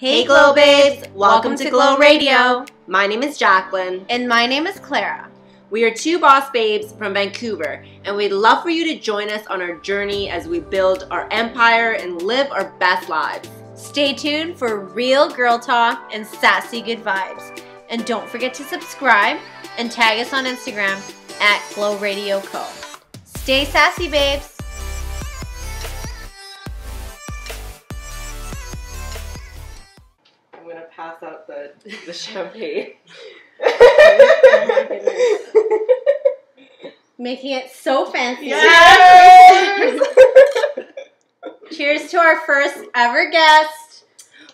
Hey, Glow Babes! Welcome to Glow Radio. My name is Jacquelyn. And my name is Clara. We are two boss babes from Vancouver, and we'd love for you to join us on our journey as we build our empire and live our best lives. Stay tuned for real girl talk and sassy good vibes. And don't forget to subscribe and tag us on Instagram at Glow Radio Co. Stay sassy, babes! Pass out the, the champagne. Making it so fancy. Yes! Cheers to our first ever guest.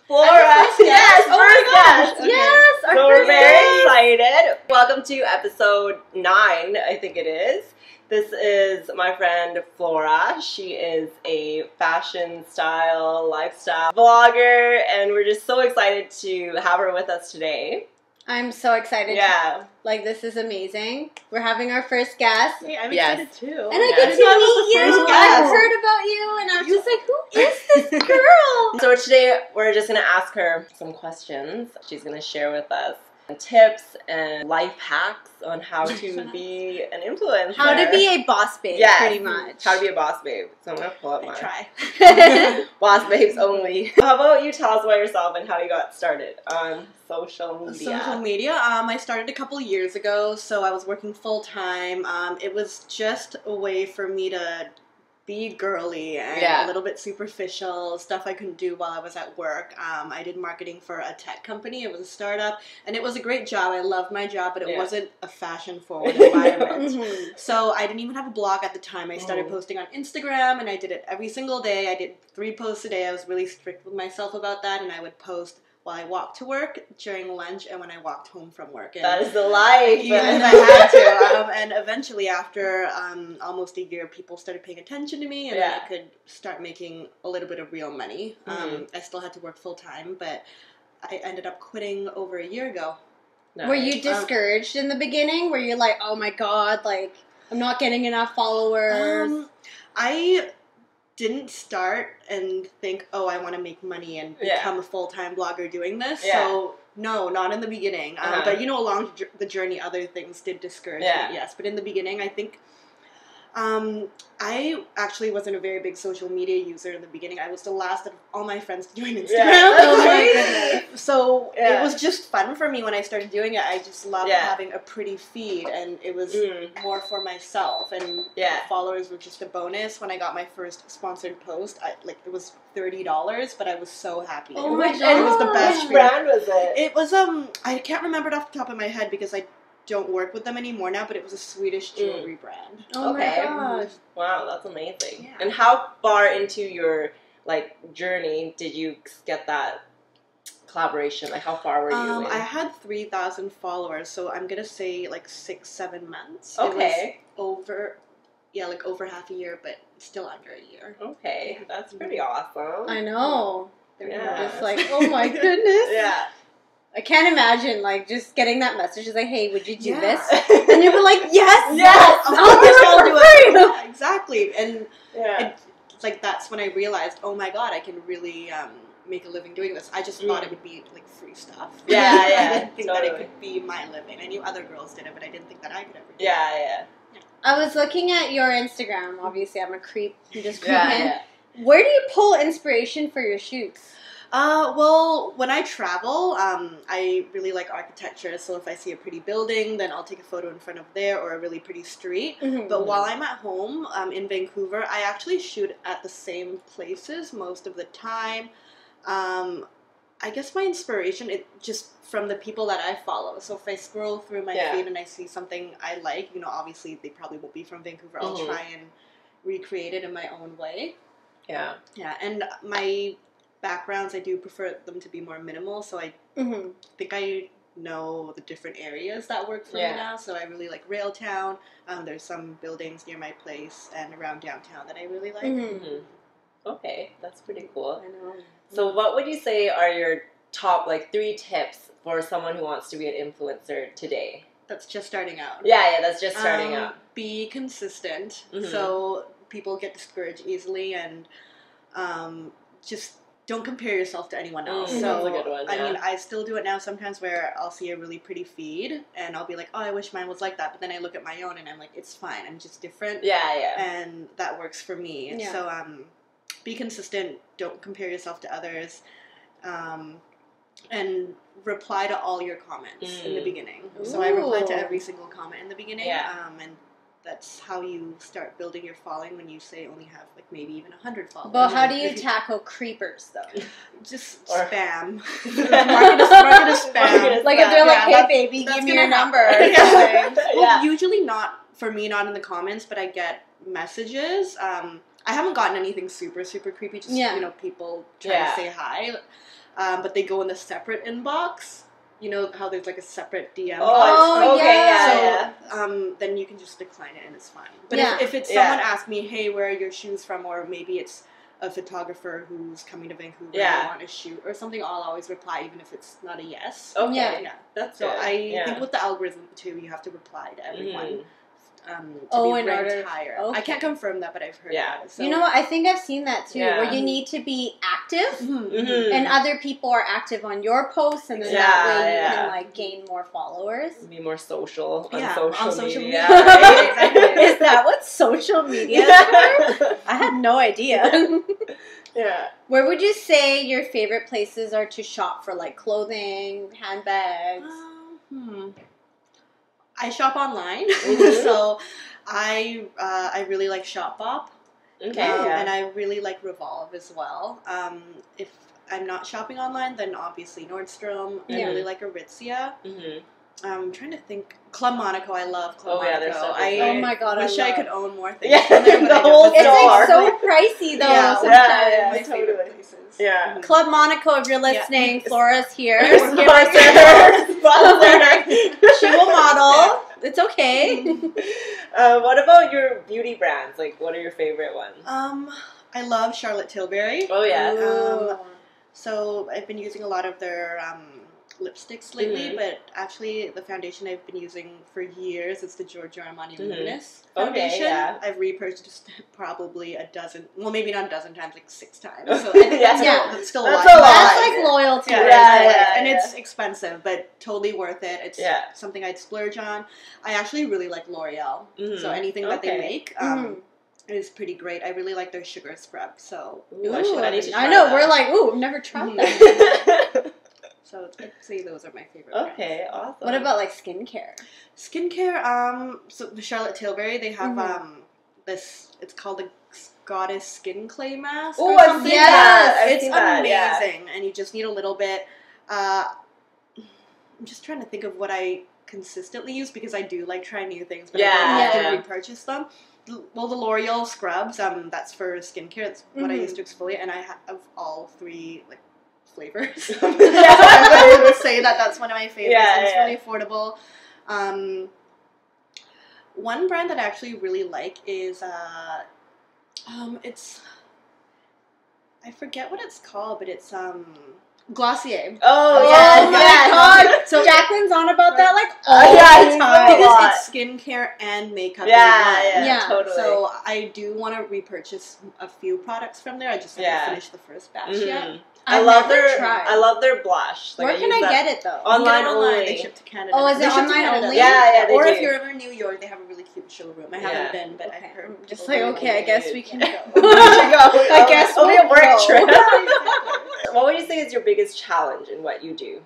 Flora! Yes, Yes, oh my first gosh, guest. yes, our so we're very guest. excited. Welcome to episode nine, I think it is. This is my friend Flora. She is a fashion style, lifestyle vlogger, and we're just so excited to have her with us today. I'm so excited. Yeah. Like, this is amazing. We're having our first guest. Hey, I'm Yes. excited too. And I Yeah. get to didn't know I was meet you. first I've heard about you, and I was just like, who is this girl? So today we're just gonna ask her some questions. She's gonna share with us tips and life hacks on how to be an influencer. How to be a boss babe, Yes. pretty much. How to be a boss babe. So I'm gonna pull up I my try. boss babes only. How about you tell us about yourself and how you got started on social media? Social media. Um, I started a couple years ago, so I was working full time. Um, it was just a way for me to be girly and Yeah. a little bit superficial stuff I couldn't do while I was at work. Um, I did marketing for a tech company. It was a startup, and it was a great job. I loved my job, but it Yeah. wasn't a fashion forward environment. Mhm. So I didn't even have a blog at the time. I started Mhm. posting on Instagram and I did it every single day. I did three posts a day. I was really strict with myself about that and I would post while I walked to work, during lunch, and when I walked home from work. And that is the life. Yes, I had to. Um, and eventually, after um, almost a year, people started paying attention to me, and Yeah. I could start making a little bit of real money. Um, Mhm. I still had to work full time, but I ended up quitting over a year ago. Nice. Were you discouraged in the beginning? Were you like, oh my god, like, I'm not getting enough followers? Um, I didn't start and think, oh, I want to make money and Yeah. become a full time blogger doing this. Yeah. So no, not in the beginning. Um, Uh-huh. But you know, along the journey, other things did discourage Yeah. me. Yes, but in the beginning, I think. Um, I actually wasn't a very big social media user in the beginning. I was the last of all my friends to join Instagram. Yeah. Oh my So Yeah. it was just fun for me when I started doing it. I just loved Yeah. having a pretty feed, and it was Mm. more for myself. And Yeah. followers were just a bonus. When I got my first sponsored post, I like it was thirty dollars, but I was so happy. Oh it, my was, it was the God. best. Which brand was it? It was um I can't remember it off the top of my head because I don't work with them anymore now, but it was a Swedish jewelry brand. oh okay. my gosh. Wow, that's amazing. Yeah. And how far into your like journey did you get that collaboration? Like how far were you? Um, in? I had three thousand followers, so I'm gonna say like six, seven months. Okay. It was over, yeah, like over half a year, but still under a year. Okay, that's pretty awesome. I know. They're Yeah. Just like, oh my goodness. yeah. I can't imagine, like, just getting that message. It's like, hey, would you do Yeah. this? And you were like, yes! Yes! I'll do it for do free. it. Yeah, exactly. And yeah. it, it's like that's when I realized, oh my god, I can really um, make a living doing this. I just thought Mm. it would be like free stuff. Yeah, yeah, I didn't think that it could be my living. I knew other girls did it, but I didn't think that I could ever. do Yeah, yeah. I was looking at your Instagram. Obviously, I'm a creep. I'm just creeping. Yeah, yeah. Where do you pull inspiration for your shoots? Uh, well, when I travel, um, I really like architecture. So if I see a pretty building, then I'll take a photo in front of there or a really pretty street. Mm-hmm. But while I'm at home um, in Vancouver, I actually shoot at the same places most of the time. Um, I guess my inspiration it just from the people that I follow. So if I scroll through my Yeah. feed and I see something I like, you know, obviously they probably won't be from Vancouver. I'll Mhm. try and recreate it in my own way. Yeah. Yeah, and my backgrounds, I do prefer them to be more minimal. So I mm-hmm. think I know the different areas that work for Yeah. me now. So I really like Railtown. Um, there's some buildings near my place and around downtown that I really like. Mm-hmm. Mhm. Okay, that's pretty cool. I know. So, what would you say are your top like three tips for someone who wants to be an influencer today? That's just starting out. Yeah, yeah, that's just starting Um, out. Be consistent. Mhm. So people get discouraged easily and um, just don't compare yourself to anyone else. Mm, so that's a good one, I mean, I still do it now sometimes where I'll see a really pretty feed and I'll be like, oh, I wish mine was like that. But then I look at my own and I'm like, it's fine. I'm just different, Yeah, yeah. and that works for me. Yeah. So um, be consistent. Don't compare yourself to others. Um, and reply to all your comments in the Mm. beginning. So I reply to every single comment in the beginning. Yeah. Um, and that's how you start building your following when you say only have like maybe even a hundred followers. But how do you If tackle creepers though? just Or- spam? market is market is spam. Like if they're like, "Hey, that's- baby, that's give me your happen. number," Yeah. Well, yeah. usually not for me, not in the comments, but I get messages. Um, I haven't gotten anything super super creepy. Just Yeah. you know, people trying Yeah. to say hi, um, but they go in the separate inbox. You know how there's like a separate DM. Oh. Oh, okay, yeah, so yeah. um, then you can just decline it and it's fine. But Yeah. if, if it's Yeah. someone asks me, hey, where are your shoes from, or maybe it's a photographer who's coming to Vancouver Yeah. and want to shoot or something, I'll always reply even if it's not a yes. Okay. Yeah. Yeah. That's So good. I yeah. think with the algorithm too, you have to reply to everyone. Mhm. Um, to Oh, be in ranked order- higher. okay. I can't confirm that, but I've heard Yeah. about it. So. you know what? I think I've seen that too, Yeah. where you need to be active. Mhm, Mhm. And other people are active on your posts, and then Yeah, that way you yeah. can like gain more followers. Be more social on Yeah, social, on social media. media. right? Exactly. Is that what social media is for? I had no idea. yeah. Where would you say your favorite places are to shop for like clothing, handbags? Um, hmm. I shop online, Mhm. so I uh, I really like Shopbop. Okay. Um, yeah. And I really like Revolve as well. Um, if I'm not shopping online, then obviously Nordstrom. I really like Aritzia. Mhm. I'm trying to think. Club Monaco. I love Club Oh, yeah, Monaco. their stuff is I. Oh my god, wish I, I, could own more things. Yeah, from there, the whole That's It's like so pricey though. Yeah, sometimes. yeah, yeah. my totally. favorite places. Yeah. Club Monaco, if you're Yeah. listening, Flora's here. Sponsor. Give us her. She will model. It's okay. uh, what about your beauty brands? Like, what are your favorite ones? Um, I love Charlotte Tilbury. Oh yeah. Um, So I've been using a lot of their um, lipsticks lately, Mhm. but actually the foundation I've been using for years is the Giorgio Armani Mhm. Luminous Okay, foundation. yeah. I've repurchased probably a dozen, well maybe not a dozen times, like six times. So I Yeah. that's, Yeah. that's still That's a lot. That's like loyalty. Yeah, Yeah, yeah. and it's expensive, but totally worth it. It's Yeah. something I'd splurge on. I actually really like L'Oreal, Mhm. so anything that they make um, is pretty great. I really like their sugar scrub, so Ooh, I I need to I know. that. We're like, ooh, I've never tried Mhm. that. so I'd say those are my favorite. brands. okay, awesome. What about like skincare? Skincare, um, so the Charlotte Tilbury, they have Mhm. um this. It's called the Goddess Skin Clay Mask. Oh, I've seen Yes, that. I've it's seen that. Yeah. amazing, and you just need a little bit. Uh, I'm just trying to think of what I consistently use because I do like trying new things, but I Yeah, don't often yeah. repurchase them. Well, the L'Oreal scrubs, um, that's for skincare. That's what I Mhm. use to exfoliate, and I have all three like flavors. Yeah. I would say that that's one of my favorites. Yeah, it's yeah. really affordable. Um, one brand that I actually really like is uh, um, it's I forget what it's called, but it's um Glossier. Oh, Oh yes, my. God. So Jacquelyn's on about that like Oh, all yeah, the it's time. because it's skincare and makeup. Yeah, yeah, Yeah, totally. So I do want to repurchase a few products from there. I just haven't Yeah. finished the first batch Mhm. yet. I I've love their. tried. I love their blush. Like, Where can I get it though? On- You can Online get online. only. They ship to Canada. Oh, is it They online only? Yeah, yeah, they or do. if you're ever in New York, they have a really cute showroom. I haven't Yeah. been, but Okay, I've heard. I'm just like, okay, I guess we can go. We should go. I guess it'll a we'll work trip. what would you say is your biggest challenge in what you do?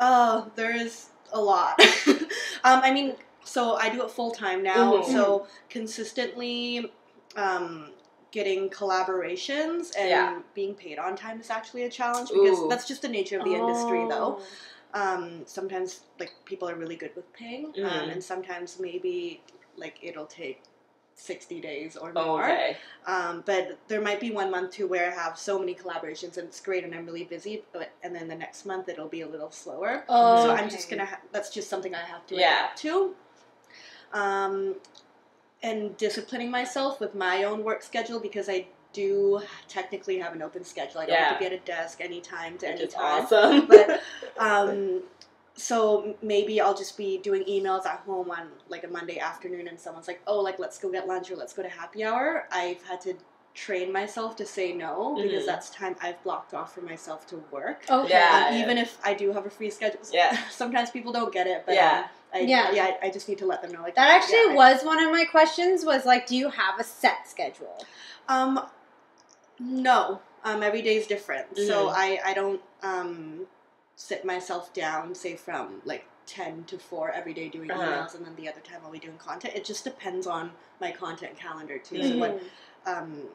Oh, there is a lot. um, I mean, so I do it full time now. Mhm. So consistently um, getting collaborations and Yeah. being paid on time is actually a challenge because Ooh. that's just the nature of the industry, Oh. though. Um, sometimes like people are really good with paying, um, Mhm. and sometimes maybe like it'll take. 60 days or Oh, more. okay. Um, but there might be one month too where I have so many collaborations and it's great and I'm really busy, but and then the next month it'll be a little slower. Oh, So okay. I'm just gonna. Ha- that's just something I have to Yeah. adapt to. Um, and disciplining myself with my own work schedule because I do technically have an open schedule. I don't have to Yeah. be at a desk anytime to Which any time. awesome. But um, so maybe I'll just be doing emails at home on like a Monday afternoon, and someone's like, "Oh, like let's go get lunch or let's go to happy hour." I've had to train myself to say no because Mhm. that's time I've blocked off for myself to work. Okay. Yeah. Um, even if I do have a free schedule, Yeah. sometimes people don't get it, but Yeah. um, I, Yeah. yeah, I, I just need to let them know. Like That actually yeah, I- was one of my questions. Was like, do you have a set schedule? Um, no. Um, every day is different, so Mhm. I I don't um sit myself down say from like ten to four every day doing Uh-huh. emails, and then the other time I'll be doing content. It just depends on my content calendar too. Mhm. So what um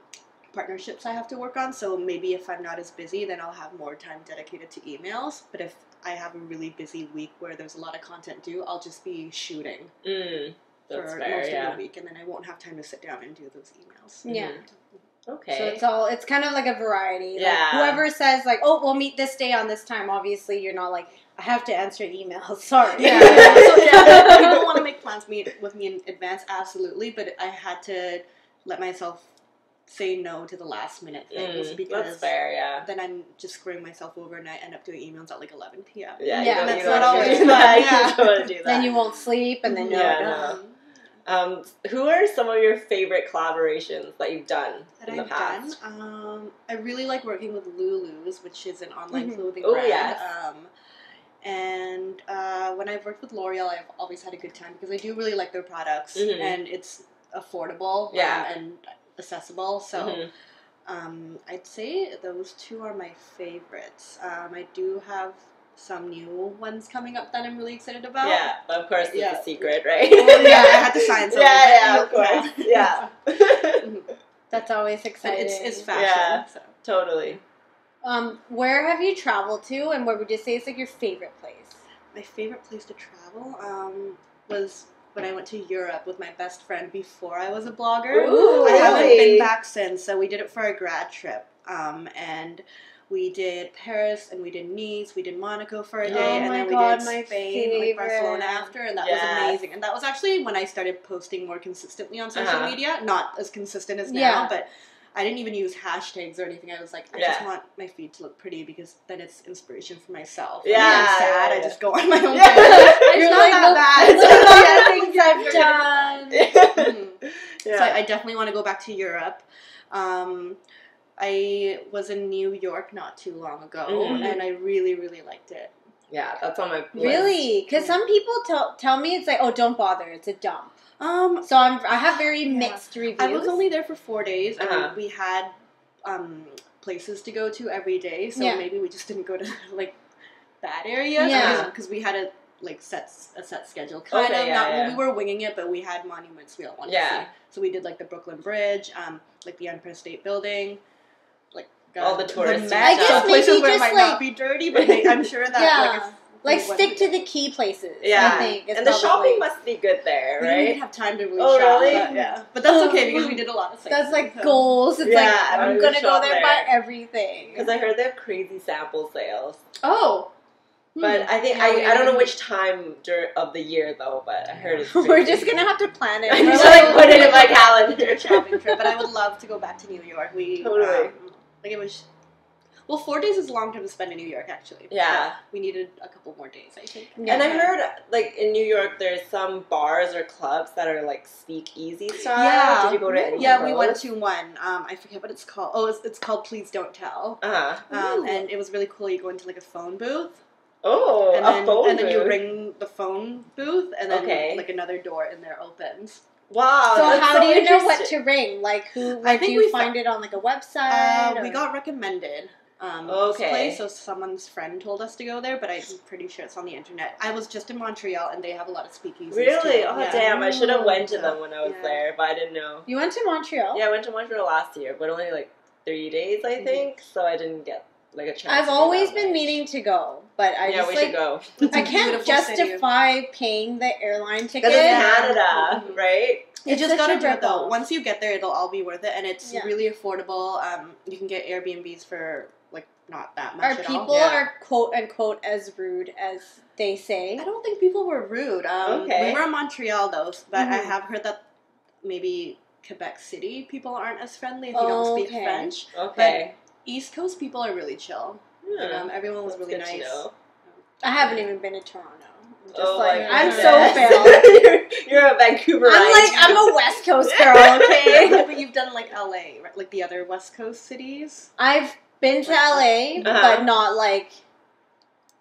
partnerships I have to work on. So maybe if I'm not as busy, then I'll have more time dedicated to emails. But if I have a really busy week where there's a lot of content due, I'll just be shooting Mm, that's for fair. most Yeah. of the week, and then I won't have time to sit down and do those emails. Yeah. Mhm. Okay. So it's all it's kind of like a variety. Like, Yeah. whoever says like, oh, we'll meet this day on this time. Obviously, you're not like, I have to answer emails. Sorry. Yeah. so yeah, people want to make plans meet with me in advance, absolutely. But I had to let myself say no to the last minute things Mm, because that's fair. Yeah. then I'm just screwing myself over, and I end up doing emails at like 11 p.m. Yeah, Yeah, you don't, that's don't not want to always do that. fun, yeah. don't want to do that. Then you won't sleep, and then you're Yeah, no. Um, who are some of your favorite collaborations that you've done that in the I've past? done. Um, I really like working with Lulu's, which is an online Mhm. clothing Oh, brand. yes. Um, and uh, when I've worked with L'Oreal, I've always had a good time because I do really like their products Mhm. and it's affordable Yeah. um, and accessible. So Mhm. um, I'd say those two are my favorites. Um, I do have some new ones coming up that I'm really excited about. Yeah, of course it's Yeah. a secret, right? Well, yeah, I had to sign something. Yeah, yeah, of course. Yeah. Mhm. that's always But exciting. it's, it's fashion. Yeah. So. totally. um, where have you traveled to, and where would you say is like your favorite place? My favorite place to travel um, was when I went to Europe with my best friend before I was a blogger. Ooh, I haven't really? been back since, so we did it for a grad trip. Um, and we did Paris and we did Nice, we did Monaco for a day, Oh and then we God, did my Spain, like Barcelona after, and that Yes. was amazing. And that was actually when I started posting more consistently on social Uh-huh. media, not as consistent as now, Yeah. but I didn't even use hashtags or anything. I was like, I just want my feed to look pretty because then it's inspiration for myself. Yeah, I'm sad, yeah, I just go on my own. Yeah. You're it's like, not look, that bad. at the things I've done. Mhm. yeah. So I, I definitely want to go back to Europe. Um, I was in New York not too long ago, Mhm. and I really, really liked it. Yeah, that's on my list. Really? Because some people tell tell me it's like, oh, don't bother, it's a dump. Um, So I'm I have very Yeah. mixed reviews. I was only there for four days, and Uh-huh. we had um, places to go to every day. So Yeah. maybe we just didn't go to like bad areas, Yeah. because we had a like set a set schedule. Kind Okay, of yeah, not yeah. we were winging it, but we had monuments we all wanted Yeah. to see. So we did like the Brooklyn Bridge, um, like the Empire State Building, like All the touristy Met, stuff. I guess so places maybe where it might like- not be dirty, but they, I'm sure that Yeah. like if like stick to the key places. Yeah. I think. and the shopping must be good there, right? We didn't right? have time to really Oh, shop, really? but yeah. But that's okay because we did a lot of sightseeing. That's like so. goals. It's Yeah, like I'm everybody gonna go there, there. buy everything. Because I heard they have crazy sample sales. Oh, But I think Yeah, we I, I don't know which time dur- of the year though. But I heard it's. We're just gonna have to plan it. I'm We're just like, like put it in my calendar. Shopping trip, but I would love to go back to New York. We Totally. um, like it was. Well, four days is a long time to spend in New York, actually. Yeah. But we needed a couple more days, I think. Yeah. And I heard like in New York, there's some bars or clubs that are like speakeasy style. Yeah. Did you go to any? Yeah, we went to one. Um, I forget what it's called. Oh, it's, it's called Please Don't Tell. Uh huh. Um, Ooh. and it was really cool. You go into like a phone booth, Oh, and a then phone and then you ring the phone booth, and then Okay. like another door in there opens. Wow. so how so do you know what to ring? Like who? I think do you we find it on like a website? Uh, we got recommended. Um, Okay. This place, so someone's friend told us to go there, but I'm pretty sure it's on the internet. I was just in Montreal, and they have a lot of speakeasies. Really? too. Oh Yeah. damn! I should have went to them when I was yeah. there, but I didn't know. You went to Montreal. Yeah, I went to Montreal last year, but only like three days, I Mhm. think. So I didn't get like a chance. I've to always been much. meaning to go, but I yeah, just we like should go. It's a I can't beautiful city. justify paying the airline ticket. Because it's Canada, Mhm. right? You It's just gotta a do it though. Once you get there, it'll all be worth it, and it's Yeah. really affordable. Um, you can get Airbnbs for like not that much Our at people all. Yeah. are quote unquote as rude as they say. I don't think people were rude. Um, Okay. We were in Montreal though, but I Mhm. have heard that maybe Quebec City people aren't as friendly if you don't speak Okay. French. Okay. East Coast people are really chill. Hmm. And, um, everyone was That's really nice. I haven't even been to Toronto. Just oh like my I'm goodness. so failed. you're, you're a Vancouver. I'm like I'm a West Coast girl, okay? but you've done like LA, right? Like the other West Coast cities. I've been to LA, Uh-huh. but not like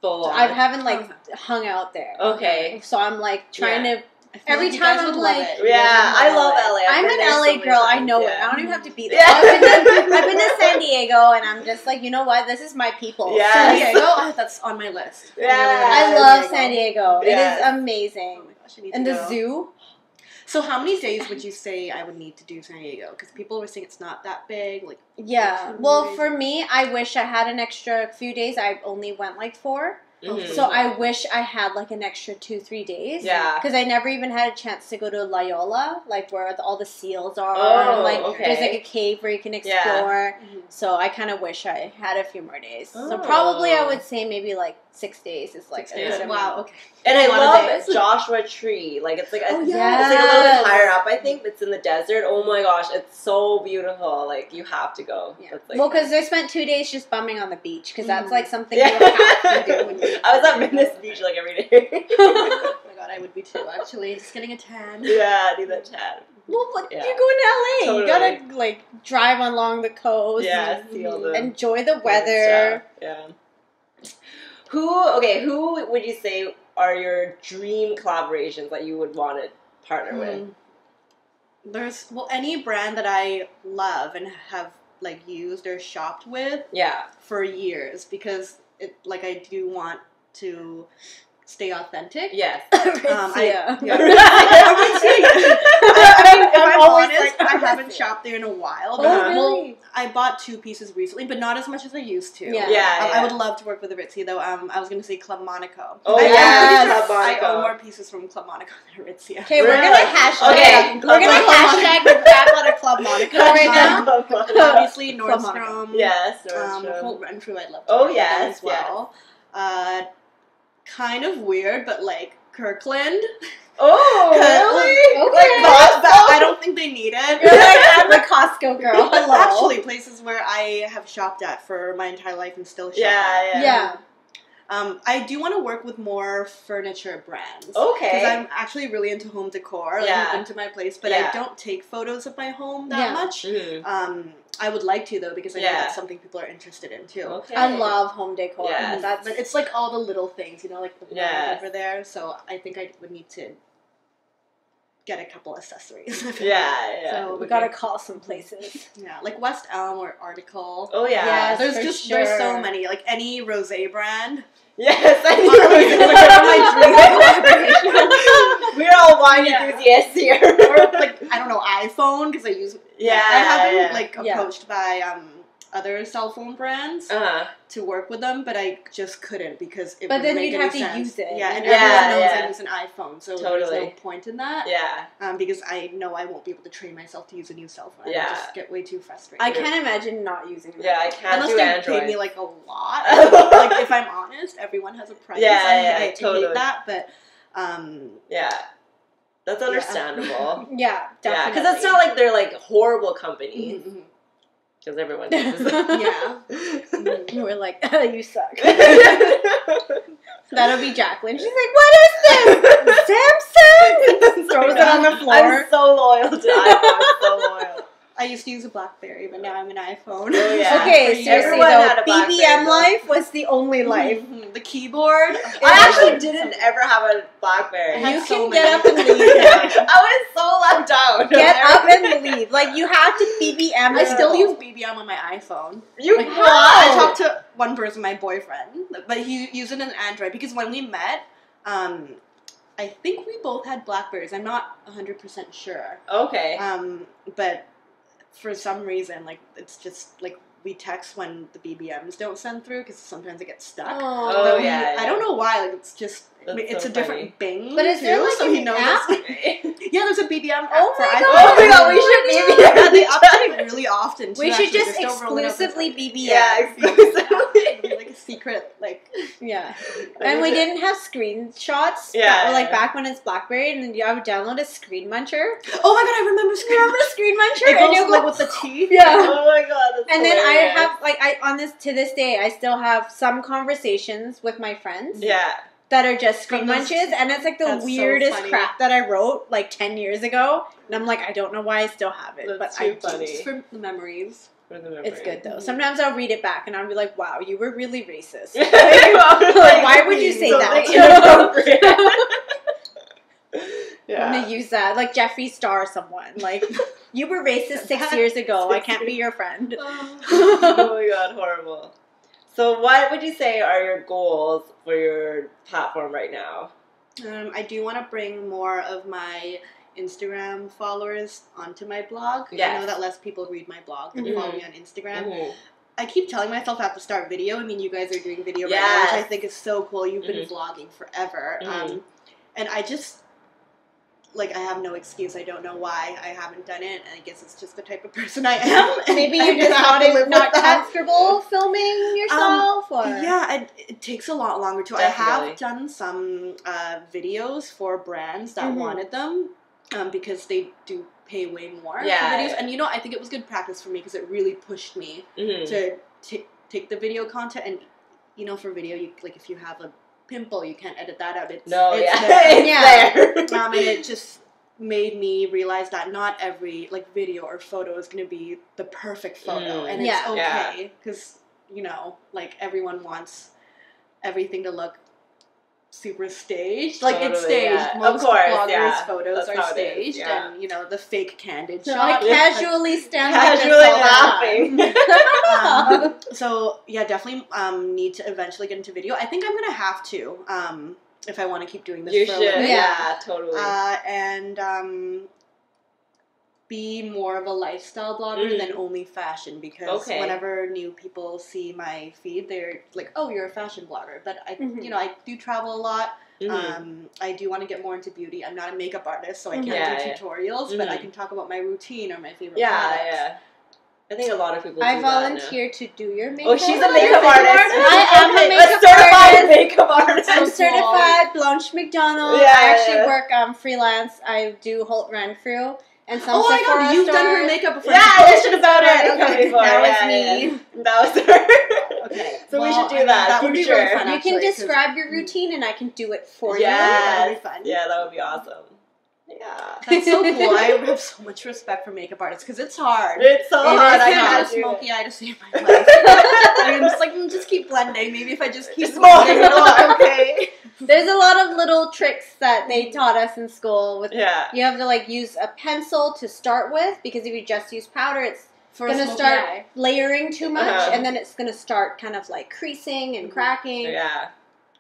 full. I haven't like hung out there. Okay. So I'm like trying to. I feel Every like time I'm like- love it. Yeah, I love LA. I've I'm an there so LA many girl. I times, know it. I don't even have to be there. Yeah. I've, been to, I've been to San Diego, and I'm just like, you know what? This is my people. Yeah. San Diego, oh, that's on my list. Yeah. I love San Diego. Yes. It is amazing. Oh my gosh, I need And to the go. zoo. So how many days would you say I would need to do San Diego? Because people were saying it's not that big. Like Yeah. Two Well, days. for me, I wish I had an extra few days. I only went like four. Mhm. So I wish I had like an extra two, three days. Yeah. Because I never even had a chance to go to La Jolla, like where the, all the seals are. Oh, and, like okay. there's like a cave where you can explore. Yeah. explore. So I kind of wish I had a few more days. Oh. So Oh. probably I would say maybe like six days is like Six a days. wow, amount. okay. And I love days. Joshua Tree. Like it's like Oh, a, yeah. it's like a little bit higher up. I think but it's in the desert. Oh my gosh, it's so beautiful. Like you have to go. Yeah. Like, well, because I spent two days just bumming on the beach because that's Mhm. like something yeah. you have to do. You I was at Venice Beach like every day. oh my god, I would be too. Actually, just getting a tan. yeah, do that tan. Well, what, Yeah. you're going to LA. Totally. You gotta like drive along the coast. Yeah, and see all the enjoy the weather. Yeah. Who? Okay, who would you say are your dream collaborations that you would want to partner with? Mm. There's well any brand that I love and have like used or shopped with Yeah. for years because it like I do want to stay authentic. Yes. Um, I- yeah. yeah. I mean, if I'm I'm always honest, like, I haven't shopped there in a while. Oh, but- Uh-huh. well. I bought two pieces recently, but not as much as I used to. Yeah. Yeah, Um, yeah. I would love to work with Aritzia though. Um, I was going to say Club Monaco. Oh, I, yes, sure I own more pieces from Club Monaco than Aritzia. Okay, we're gonna hashtag. Okay, we're gonna Club hashtag the crap out of Club Monaco right now. Obviously Club Monaco. Nordstrom. yes. Um, Holt Renfrew, I'd love to Oh, yes, as well. Uh, kind of weird, but like Kirkland. Oh, really? Okay. Like But Costco? I don't think they need You're it. like I'm the Costco girl. Hello. Actually, places where I have shopped at for my entire life and still shop Yeah, at. yeah. yeah. Um, I do want to work with more furniture brands. Okay. Because I'm actually really into home decor, like Yeah. into my place, but Yeah. I don't take photos of my home that Yeah. much. Mhm. Um, I would like to though because I know that's something people are interested in too. Okay. I love home decor. Yes. That's But it's like all the little things, you know, like the Yes. over there. So I think I would need to get a couple accessories. Yeah, yeah. So we gotta call some places. yeah, like West Elm or Article. Oh yeah. Yes. there's for just there's so many. Like any rosé brand. Yes, I my knew. We're all wine Yeah. enthusiasts here. or like I don't know iPhone because I use Yeah, I have been yeah. like Yeah. approached by um other cell phone brands uh-huh. to work with them, but I just couldn't because it. But then make you'd any have to use it. Yeah, and Yeah, everyone knows yeah. I use an iPhone, so there's Totally. no point in that. Yeah. Um, because I know I won't be able to train myself to use a new cell phone. I Yeah. would just get way too frustrated. I can't imagine not using that. Yeah, I can't Unless do they Android. pay me like a lot. like if I'm honest, everyone has a price. Yeah, I, yeah, I, I totally. hate that, but um, yeah. That's understandable. Yeah, Yeah, definitely. because it's not like they're like horrible companies. mhm, Because everyone uses them. mhm. yeah. You were like, oh, you suck. That'll be Jacquelyn. She's like, what is this? Samsung? Throws it on the floor. I'm so loyal to iPhone. so loyal. I used to use a BlackBerry, but now I'm an iPhone. Oh, yeah. Okay, seriously years. Everyone had though, a BBM though. life was the only life. Mhm, The keyboard. I actually didn't ever have a BlackBerry. You so can get up and leave. I was so left out. Get up and leave. Like you have to BBM. I still use BBM on my iPhone. You Like, what? I talked to one person, my boyfriend, but he used it an Android because when we met, um, I think we both had Blackberries. I'm not 100% sure. Okay. Um, but for some reason, like, it's just like we text when the BBMs don't send through because sometimes it gets stuck. Oh, Oh, But we- yeah, yeah. I don't know why. Like, it's just That's it's so a different Bing. But is there, too, like, so he an knows app? Yeah, there's a BBM app Oh for my iPhone. God. Oh my god, we oh should maybe Yeah, they update it really often. Too, We should actually. just don't roll it out exclusively this- BBM. Yeah, exclusively. Be like a secret, like Yeah. And we didn't have screenshots. Yeah, that were, like yeah. back when it's BlackBerry, and then you would download a screen muncher. Oh my god, I remember screen. Remember screen muncher? It and goes you like go- with the teeth. Yeah. Oh my god, that's And then I have like I on this to this day I still have some conversations with my friends Yeah. that are just screen From those- munches, and it's like the That's so weirdest crap that I wrote like ten years ago, and I'm like, I don't know why I still have it, That's but too I funny. Just for the memories. For the It's good though. Sometimes I'll read it back and I'll be like, wow, you were really racist. like, why would you say that? that? I'm yeah. gonna use that like Jeffree Star, someone like you were racist six years ago. I can't be your friend. oh my god, horrible. So, what would you say are your goals for your platform right now? Um, I do want to bring more of my Instagram followers onto my blog. I know that less people read my blog and Mhm. follow me on Instagram. Mhm. I keep telling myself I have to start video. I mean, you guys are doing video right now, which I think is so cool. You've been Mhm. vlogging forever. Mhm. Um, and I just, like, I have no excuse. I don't know why I haven't done it. And I guess it's just the type of person I am. Maybe you're just not, not comfortable filming yourself, or Yeah, it, it takes a lot longer too. I have done some uh, videos for brands that Mhm. wanted them um, because they do pay way more Yeah, for videos. And you know, I think it was good practice for me because it really pushed me Mhm. to t- take the video content and you know, for video, you like if you have a pimple, you can't edit that out. It's No, it's yeah, there. it's Yeah. there. um, and it just made me realize that not every like video or photo is going to be the perfect photo Mm. and it's Yeah. Yeah. okay because you know like everyone wants everything to look super staged like it's staged yeah. Of most course, bloggers yeah. photos That's are how it is, staged yeah. and you know the fake candid So shot I casually stand like Casually all the time. um, so yeah definitely um, need to eventually get into video i think i'm gonna have to um, if i want to keep doing this You for should. a. Yeah, totally. uh, and um, be more of a lifestyle blogger Mm. than only fashion because Okay. whenever new people see my feed, they're like, "Oh, you're a fashion blogger." But I, Mhm. you know, I do travel a lot. Mhm. Um, I do want to get more into beauty. I'm not a makeup artist, so I can't Yeah, do yeah. tutorials, but I Mhm. can talk about my routine or my favorite yeah, products. yeah. I think a lot of people. I do that now. volunteer to do your makeup. Oh, she's a makeup makeup artist. I am a Okay, makeup certified artist. makeup artist. I'm So certified Blanche Macdonald. Yeah, I actually yeah. work um, freelance. I do Holt Renfrew and some Oh my god, you've done her makeup before. Yeah, I yeah, posted about it. Okay. before. That was yeah, me. yeah. That was her. Okay, So we should do I mean, that. that would be Future. really fun. You actually, can describe your routine and I can do it for Yeah. That'd be fun. Yeah, that would be awesome. Yeah. That's so cool. I have so much respect for makeup artists because it's hard. It's so It hard. I I had a can't do smoky eye to save my life. I'm just like, mm, just keep blending. Maybe if I just keep Just blending, blending, it'll look okay. There's a lot of little tricks that they taught us in school. With Yeah. you have to like use a pencil to start with because if you just use powder, it's For gonna start eye. layering too much, Uh-huh. and then it's gonna start kind of like creasing and cracking. Yeah.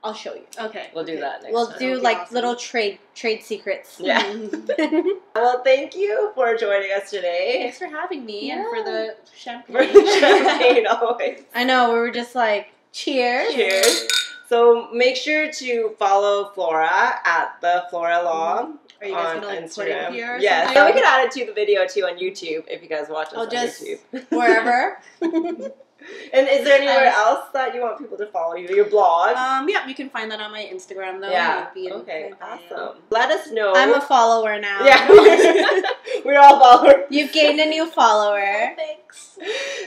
I'll show you. Okay, We'll do okay. that next We'll time. do That'd be like awesome. little trade trade secrets. Yeah. Well, thank you for joining us today. Thanks for having me and for Yeah. the For champagne. champagne always. I know we were just like cheers. Cheers. So make sure to follow Flora at the Flora mm-hmm. Law Are you guys on gonna like Instagram. put it here? or yes, something? and we can add it to the video too on YouTube if you guys watch us I'll on just- YouTube. Wherever. And is there anywhere Yes. else that you want people to follow you? Your blog? Um, yeah, you can find that on my Instagram though. yeah. Okay. Awesome. Let us know. I'm a follower now. yeah. We're all followers. You've gained a new follower. Thanks.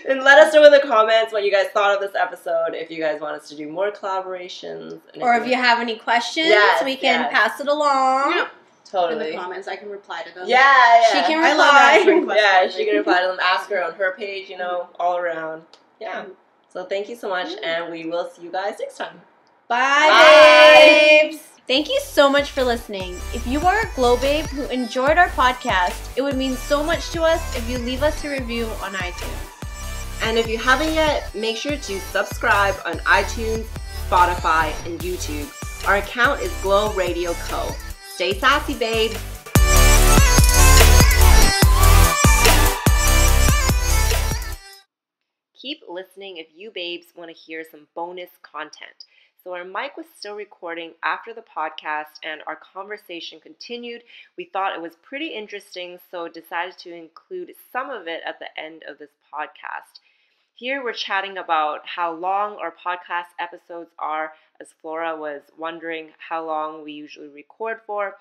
And let us know in the comments what you guys thought of this episode. If you guys want us to do more collaborations, and Or if you have any questions, Yes, we can yes. pass it along. Yeah. Totally. In the comments, I can reply to them. yeah, yeah, She can I love reply. yeah, she can reply to them. Ask her on her page, you know, all around. Yeah. So thank you so much, Mm. and we will see you guys next time. Bye, Bye. babes. Thank you so much for listening. If you are a glow babe who enjoyed our podcast, it would mean so much to us if you leave us a review on iTunes. And if you haven't yet, make sure to subscribe on iTunes, Spotify, and YouTube. Our account is Glow Radio Co. Stay sassy, babe. Keep listening if you babes want to hear some bonus content. So, our mic was still recording after the podcast and our conversation continued. We thought it was pretty interesting, so decided to include some of it at the end of this podcast. Here we're chatting about how long our podcast episodes are, as Flora was wondering how long we usually record for.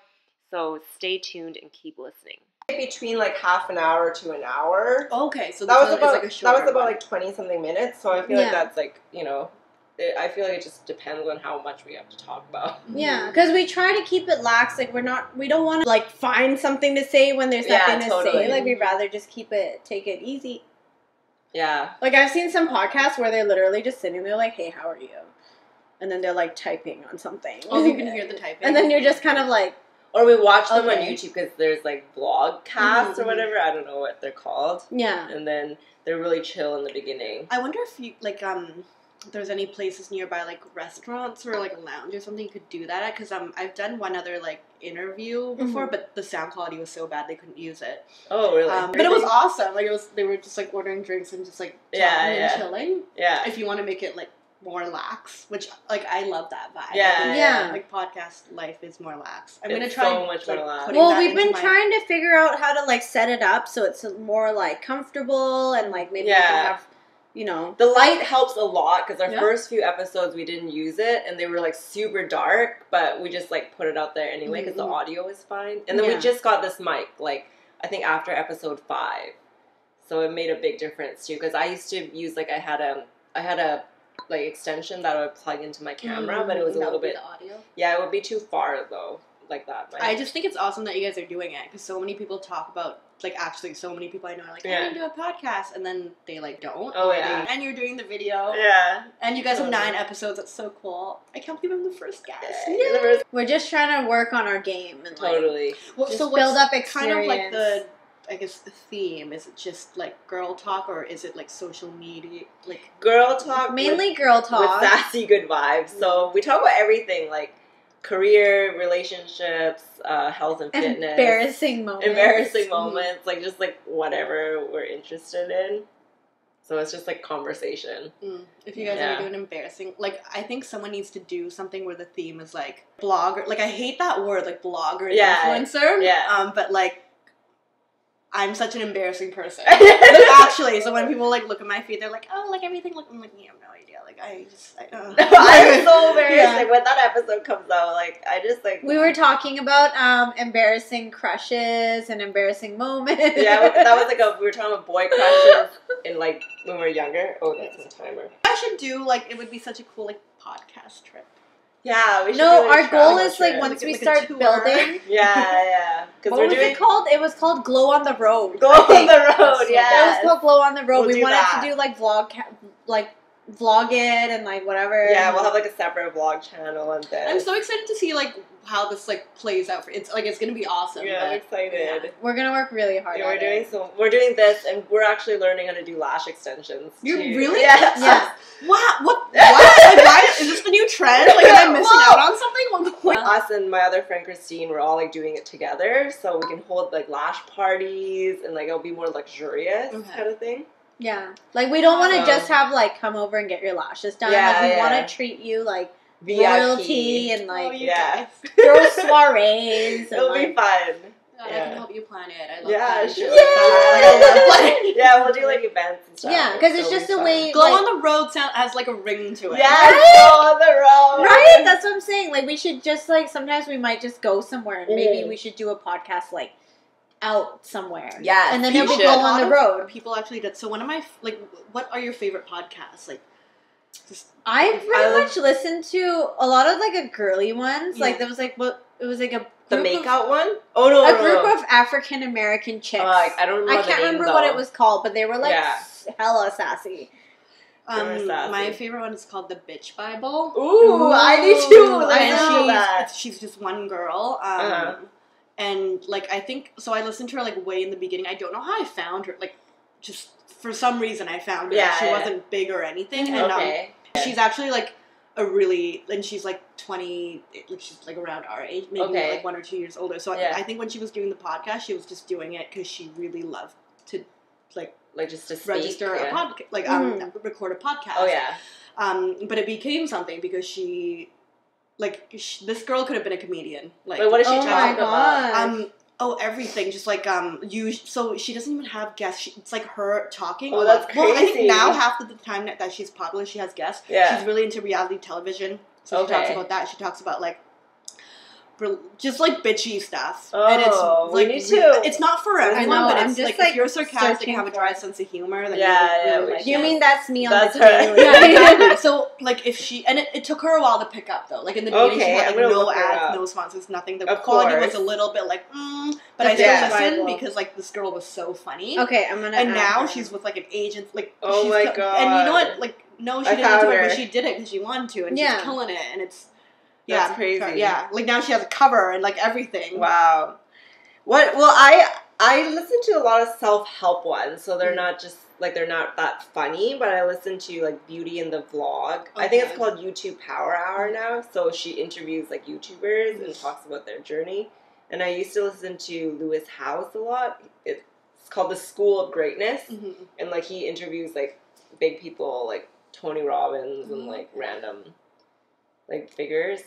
So stay tuned and keep listening. Between like half an hour to an hour. Okay, so That was about like a that was about one. like twenty something minutes. So I feel Yeah. like that's like you know it, I feel like it just depends on how much we have to talk about. Yeah, because we try to keep it lax. Like we're not, we don't want to like find something to say when there's Yeah, nothing to totally. say. Like we'd rather just keep it, take it easy. Yeah. Like I've seen some podcasts where they're literally just sitting there like, "Hey, how are you?" And then they're like typing on something. Oh, you can hear the typing. and then you're just kind of like, Or we watch them on YouTube because there's like vlog casts or Mhm. whatever. I don't know what they're called. yeah. And then they're really chill in the beginning. I wonder if you like um if there's any places nearby like restaurants or like a lounge or something you could do that at because um I've done one other like interview before Mhm. but the sound quality was so bad they couldn't use it Oh, really? um, but it was awesome like it was they were just like ordering drinks and just like Yeah, yeah. and chilling Yeah. if you want to make it like more lax which like I love that vibe Yeah, I yeah. like podcast life is more lax I'm It's gonna try so much more lax. Well, that we've been my- trying to figure out how to like set it up so it's more like comfortable and like maybe we can have, you know, The light helps a lot because our Yeah. first few episodes we didn't use it and they were like super dark, but we just like put it out there anyway because Mhm. the audio is fine. And then Yeah. we just got this mic, like I think after episode five, so it made a big difference too. Because I used to use like I had a I had a like extension that I would plug into my camera, but it mm, was a little bit audio. yeah, it would be too far though, like that. I just think it's awesome that you guys are doing it because so many people talk about like actually so many people I know are like Yeah. I'm gonna do a podcast and then they like don't. Oh, yeah. they- and you're doing the video. yeah, And you guys have oh, nine episodes. That's so cool. I can't believe I'm the first guest. Yeah, we're just trying to work on our game and like totally. Well, just so build up kind of like the I guess the theme is it just like girl talk or is it like social media like Girl talk with- mainly girl with talk. sassy good vibes. So we talk about everything like career, relationships, uh, health and fitness, Embarrassing moments. embarrassing moments, like just like whatever we're interested in. So it's just like conversation. mm, if you guys Yeah. are doing embarrassing like I think someone needs to do something where the theme is like blogger like I hate that word like blogger and Yeah. influencer Yeah. um but like I'm such an embarrassing person like actually so when people like look at my feet, they're like oh like everything look I'm like you have no idea like I just I, uh. I'm so embarrassed. Yeah. Like when that episode comes out, like I just like We were talking about um, embarrassing crushes and embarrassing moments. yeah, that was like a we were talking about boy crushes in like when we were younger. Oh, that's my timer. I should do like it would be such a cool like podcast trip Yeah, we should no, do, our goal travel is like once Like we like start building. Yeah, yeah. Because What we're was doing it called? It was called Glow on the Road. Glow on the road. Yeah. It was called Glow on the Road. We'll we wanted that. to do like vlog, ca- like vlog it and like whatever. Yeah, we'll have like a separate vlog channel and then. I'm so excited to see like how this like plays out for it's like it's gonna be awesome yeah, I'm excited. We're gonna work really hard. Yeah, we're doing it. so. We're doing this, and we're actually learning how to do lash extensions. You really? Yeah. Yeah. Wow, what? What? like, why is this the new trend? Like, am I missing Whoa. out on something? What- Us and my other friend Christine, we're all like doing it together, so we can hold like lash parties and like it'll be more luxurious Okay. kind of thing. Yeah, like we don't want to Um, just have like come over and get your lashes done. Yeah, like we yeah. want to treat you like VIP. royalty and Oh, like you yeah. guys. throw soirees. And, It'll like, be fun. God, I Yeah. can help you plan it. I love Yeah, sure. shit that. Like, I love planning. yeah, we'll do like events and stuff. Yeah, 'cause it's It'll just be a fun. way- Glow Like- on the road sound has like a ring to it. Yeah, Right? go on the road. right? That's what I'm saying. Like we should just like sometimes we might just go somewhere and maybe Mm. we should do a podcast like out somewhere. Yeah, and then you it'll should. go on the road. People actually did. So one of my like, what are your favorite podcasts? Like, just I I pretty love- much listened to a lot of like a girly ones. Like there was like what it was like a The group of- makeout one? Oh no, a no, group no. of African American chicks. Oh, I, I don't remember. I can't name, remember what it was called, but they were like Yeah. hella sassy. um, my favorite one is called the Bitch Bible. Ooh, I need to Ooh, listen and she's that. she's just one girl. Um, Uh-huh. And like I think so. I listened to her like way in the beginning. I don't know how I found her. Like, just for some reason I found her. Yeah, she yeah. wasn't big or anything. And um, Okay. she's actually like a really and she's like 20 like she's like around our age maybe Okay. like one or two years older so Yeah. I, I think when she was doing the podcast she was just doing it because she really loved to like like just to speak, register yeah. a podcast like um record a podcast Oh yeah. um but it became something because she like sh- this girl could have been a comedian like Wait, what does she oh talk my about? god. um oh everything just like um you so she doesn't even have guests she, it's like her talking Oh, that's lot. well i think now half of the time that, that she's popular she has guests Yeah. she's really into reality television so she talks about that she talks about like br- just like bitchy stuff. Oh, and it's like need re- to. It's not for I everyone, know, but I'm it's just, like, like, if you're sarcastic and have a dry it. sense of humor, then Yeah, you yeah, really we like. You it. mean that's me on That's the her. yeah, exactly. So like if she and it, it took her a while to pick up though. Like in the beginning, Okay, she had like no ads, no sponsors, nothing. The Of quality course. was a little bit like, mm, but The I still Yeah. listened survival. because like this girl was so funny. Okay, I'm gonna. And now her. she's with like an agent. Like Oh my co- And you know what? Like no, she I didn't found do it, but she did it because she wanted to, and she's killing it. And it's That's yeah, crazy. sorry, Yeah, like now she has a cover and like everything. Wow. What? Well, I I listen to a lot of self help ones, so they're Mhm. not just like they're not that funny, but I listen to like Beauty in the Vlog. I think it's called YouTube Power Hour now. So she interviews like YouTubers and talks about their journey. And I used to listen to Lewis Howes a lot. It's called The School of Greatness, Mhm. and like he interviews like big people like Tony Robbins and Mhm. like random like figures.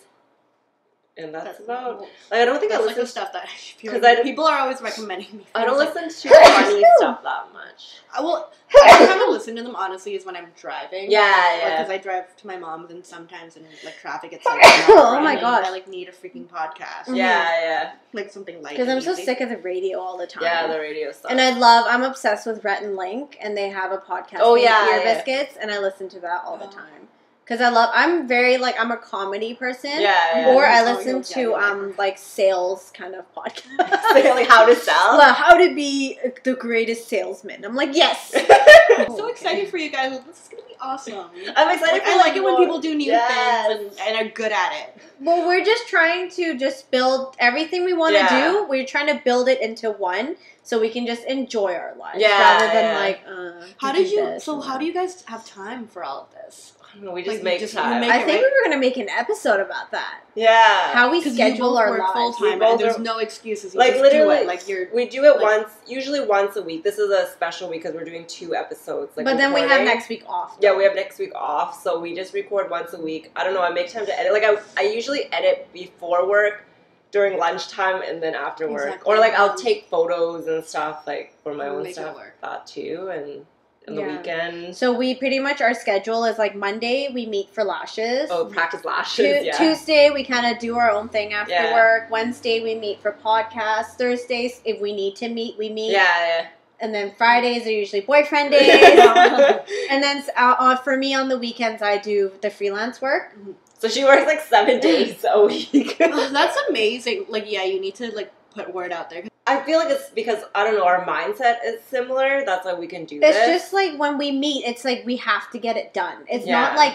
And that's, That's about. cool. Like I don't think I That's like listen the stuff that I feel 'Cause like I- people are always recommending me. I don't like- listen to funny stuff that much. I will. The only time I listen to them honestly is when I'm driving. Yeah, yeah. Because I drive to my mom's, and sometimes in like traffic, it's like Oh my god. I like need a freaking podcast. Mhm. Yeah, yeah, like something light. because I'm so sick of the radio all the time. yeah. The radio stuff. And I love, I'm obsessed with Rhett and Link, and they have a podcast. Oh, yeah, Ear yeah. Biscuits, and I listen to that all the Oh. time. Because I love, I'm very like, I'm a comedy person. yeah, yeah. Or I Oh, listen to um like sales kind of podcasts. like how to sell. well, how to be the greatest salesman. I'm like, yes. I'm so excited for you guys. This is gonna be awesome. I'm excited. Like, for I like it when people do new Yes. things and, and are good at it. Well, we're just trying to just build everything we want to Yeah. do. We're trying to build it into one, so we can just enjoy our lives Yeah, rather than yeah. like. Uh, How did you? So how do you guys have time for all of this? I we just Like, make just- time. make I think right? we were gonna make an episode about that. yeah. How we 'Cause you schedule both our work full time, and there's are- no excuses. You like just literally, do it. like you're. we do it like- once, usually once a week. This is a special week because we're doing two episodes. Like but then we have next week off. Yeah, we have next week off, so we just record once a week. I don't know. I make time to edit. Like I, I usually edit before work, during lunchtime, and then after work. Exactly. Or like I'll take photos and stuff like for my own Make it stuff. work. That too, and on the Yeah. weekend. So we pretty much our schedule is like Monday we meet for lashes. Oh, practice lashes. Tu- yeah. Tuesday we kind of do our own thing after Yeah. work. Wednesday we meet for podcasts. Thursdays if we need to meet we meet. Yeah, And then Fridays are usually boyfriend yeah. days. and then uh, uh, for me on the weekends I do the freelance work. so she works like seven days a week. Oh, that's amazing. Like, yeah, you need to like put word out there. I feel like it's because I don't know. Our mindset is similar. That's why we can do It's this. just like when we meet, it's like we have to get it done. It's Yeah. not like,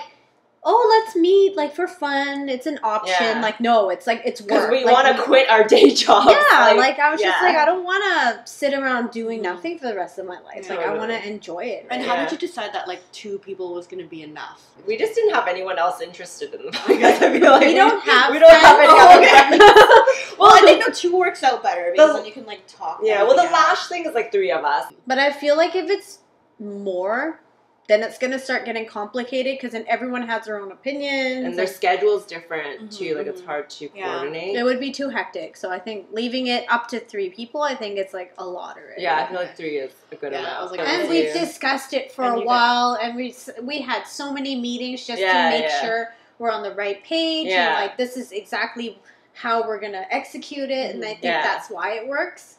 oh, let's meet like for fun. It's an option. Yeah. Like no, it's like it's because we Like, want to quit our day job. Yeah, like, I was just like, I don't want to sit around doing Mhm. nothing for the rest of my life. Yeah. Like I want to enjoy it. And how Yeah. did you decide that like two people was gonna be enough? we just didn't have anyone else interested in the podcast. I feel like We don't have we don't have any Oh, okay. Friends. Well, I think the two works out better because The- then you can like talk. yeah, well, the everything out. lash thing is like three of us. But I feel like if it's more, then it's gonna start getting complicated because then everyone has their own opinions. and their schedule's different Mhm, too. Like it's mhm. hard to Yeah. coordinate. it would be too hectic. So I think leaving it up to three people, I think it's like a lot already. yeah, I feel like three is a good Yeah, amount. I was like, And we've discussed it for And a you while, and we we had so many meetings just Yeah, to make yeah. sure we're on the right page Yeah. and like this is exactly how we're gonna execute it, and I think Yeah. that's why it works.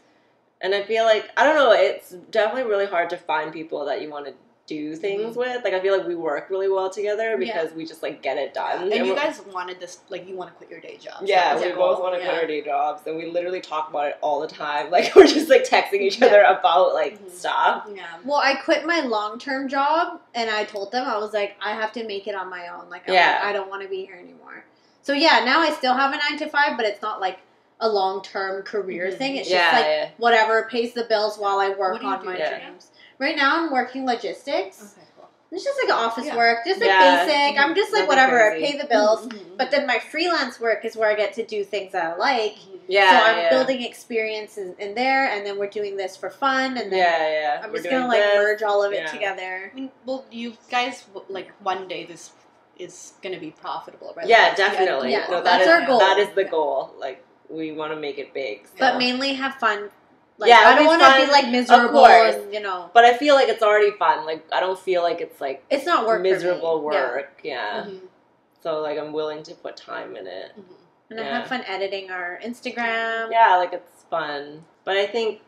And I feel like I don't know. It's definitely really hard to find people that you want to do things Mhm. with. Like I feel like we work really well together Yeah. because we just like get it done. And you guys wanted this, like, you want to quit your day job. Yeah, we both want to Yeah. quit our day jobs, and we literally talk about it all the time. Like we're just like texting each other about like Mhm. stuff. Yeah. Well, I quit my long term job, and I told them I was like, I have to make it on my own. Like, I'm Yeah. like, I don't want to be here anymore. So yeah, now I still have a nine to five, but it's not like a long term career Mhm. thing. It's Yeah, just like yeah. whatever pays the bills while I work What do you on my Yeah. dreams. Right now, I'm working logistics. Okay, cool. It's just like office Yeah. work, just like Yeah. basic. I'm just like Nothing whatever. I pay the bills. Mhm. But then my freelance work is where I get to do things that I like. Mhm. Yeah, so I'm yeah. building experiences in there, and then we're doing this for fun, and then Yeah, yeah. I'm We're just gonna doing like this. merge all of it together. I mean, well, you guys, like, one day this is going to be profitable, right? Yeah, That's end definitely. Yeah, no, that that's our goal. That is the goal. Like we want to make it big. so. But mainly have fun. Like, Yeah, I don't want to be like miserable and you know, But I feel like it's already fun. Like I don't feel like it's like it's not work. miserable Yeah. work. Yeah. Mhm. So like I'm willing to put time in it. Mhm. and I have fun editing our Instagram. Yeah, like it's fun. But I think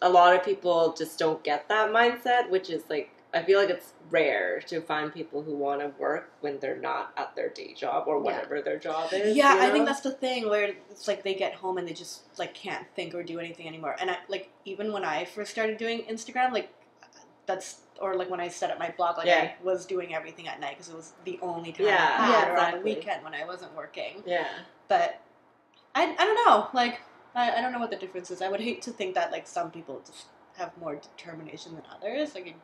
a lot of people just don't get that mindset, which is like I feel like it's rare to find people who want to work when they're not at their day job or Yeah. whatever their job is. Yeah, you I think that's the thing where it's like they get home and they just like can't think or do anything anymore. And I like even when I first started doing Instagram, like that's or like when I set up my blog, like Yeah. I was doing everything at night because it was the only time Yeah, I had, yeah, or on the weekend when I wasn't working. Yeah. But I I don't know, like I, I don't know what the difference is. I would hate to think that like some people just have more determination than others. Like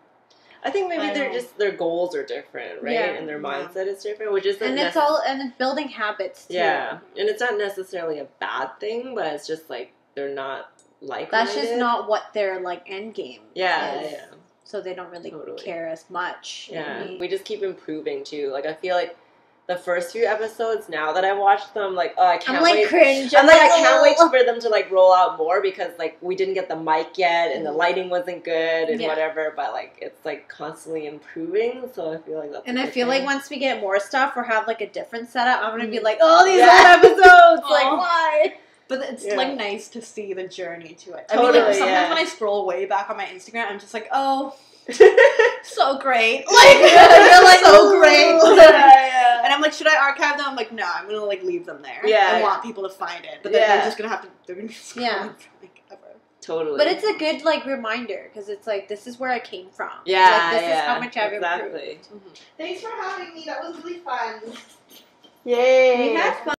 I think maybe I they're just their goals are different, right? Yeah. And their mindset is different, which isn't And it's all and it's building habits too. Yeah. And it's not necessarily a bad thing, but it's just like they're not like That's just not what their like end game Yeah, is. yeah. So they don't really Totally. care as much. Yeah, Mhm. we just keep improving too. Like I feel like the first few episodes now that I watched them, like oh I can't I'm like wait. cringe. I'm like I can't wait "Oh." for them to like roll out more because like we didn't get the mic yet and the lighting wasn't good and Yeah. whatever. But like it's like constantly improving, so I feel like that's. a And I good feel like once we get more stuff or have like a different setup, I'm gonna be Mhm. like, oh, these Yeah. old episodes, like Oh. why? But it's Yeah. like nice to see the journey to it. I mean, like, sometimes yeah. when I scroll way back on my Instagram, I'm just like, oh, yeah, so great. Like, You're like, so great. yeah. yeah. And I'm like, should I archive them? I'm like, no, I'm gonna like leave them there. Yeah, I yeah. want people to find it, but then Yeah. they're just gonna have to. They're gonna be scrolling Yeah. for like ever. Totally. But it's a good like reminder because it's like this is where I came from. yeah, like, this yeah, is how much I've improved. exactly. Mm-hmm. Thanks for having me. That was really fun. Yay! We had fun.